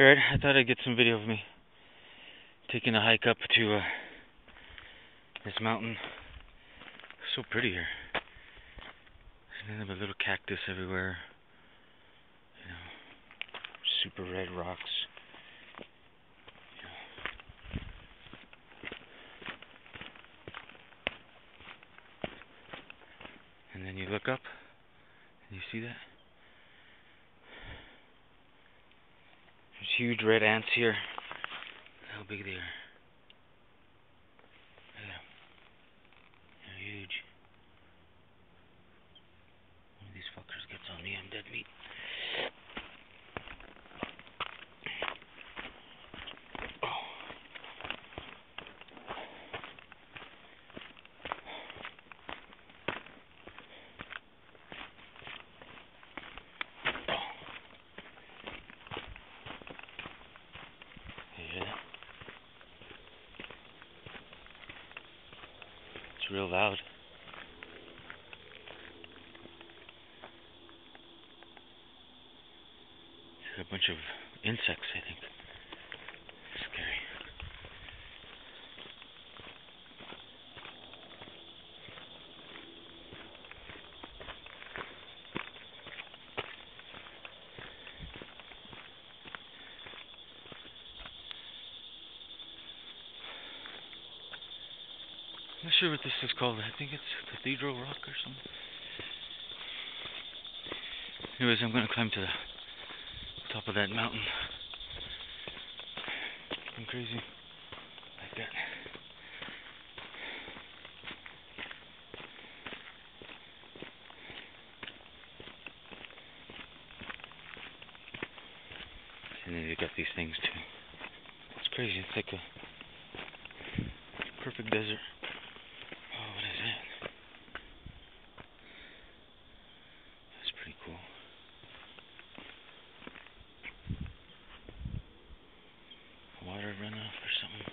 Alright, I thought I'd get some video of me taking a hike up to uh, this mountain. So pretty here. And then a little cactus everywhere. You know, super red rocks. And then you look up and you see that? There's huge red ants here. How big they are. Yeah. They're huge. One of these fuckers gets on me, I'm dead meat. It's real loud. It's a bunch of insects, I think. I'm not sure what this is called. I think it's Cathedral Rock or something. Anyways, I'm gonna climb to the top of that mountain. I'm crazy. Like that. And then you got these things too. It's crazy. It's like a perfect desert. Oh, what is that? That's pretty cool. Water runoff or something.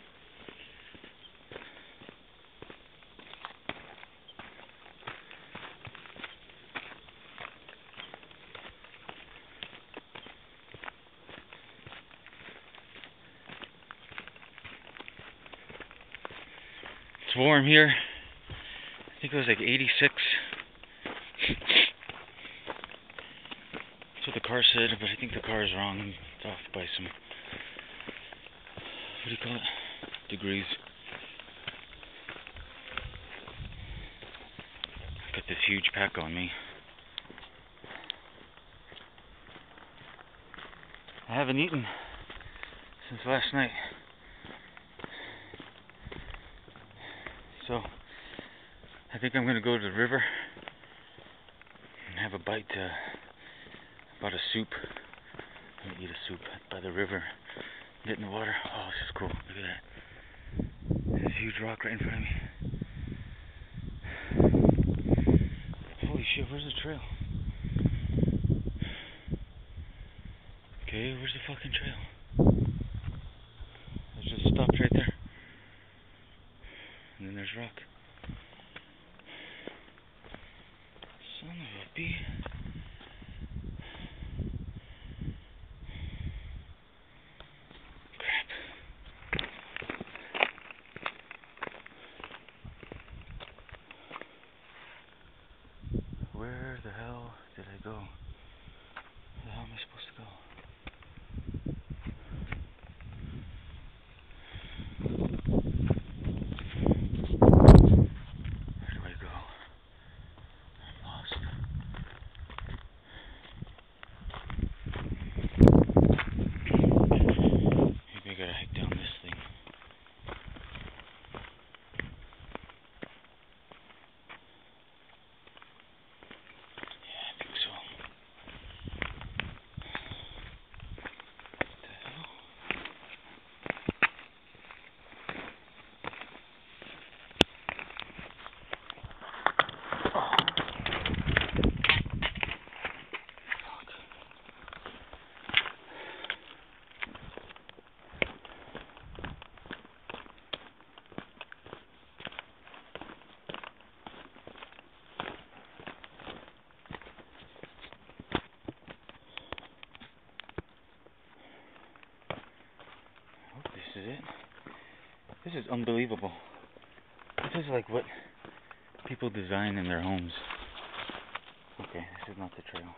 It's warm here. I think it was like 86. That's what the car said, but I think the car is wrong. It's off by some, what do you call it? Degrees. Got this huge pack on me. I haven't eaten since last night. So, I think I'm gonna go to the river and have a bite. Uh, bought a soup. I'm gonna eat a soup by the river. Get in the water. Oh, this is cool. Look at that. There's a huge rock right in front of me. Holy shit, where's the trail? Okay, where's the fucking trail? It just stopped right there. Then rock. Son of a bee. Crap. Where the hell did I go? Where the hell am I supposed to go? it. This is unbelievable. This is like what people design in their homes. Okay, this is not the trail.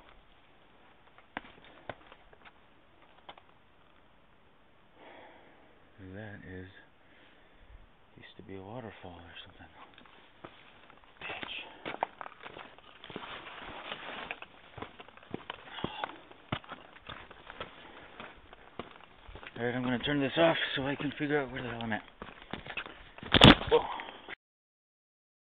That is used to be a waterfall or something. Bitch. Alright, I'm gonna turn this off so I can figure out where the hell I'm at. Whoa.